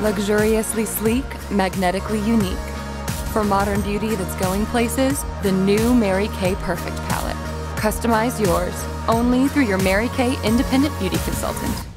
Luxuriously sleek, magnetically unique. For modern beauty that's going places, the new Mary Kay Perfect palette. Customize yours only through your Mary Kay independent beauty consultant.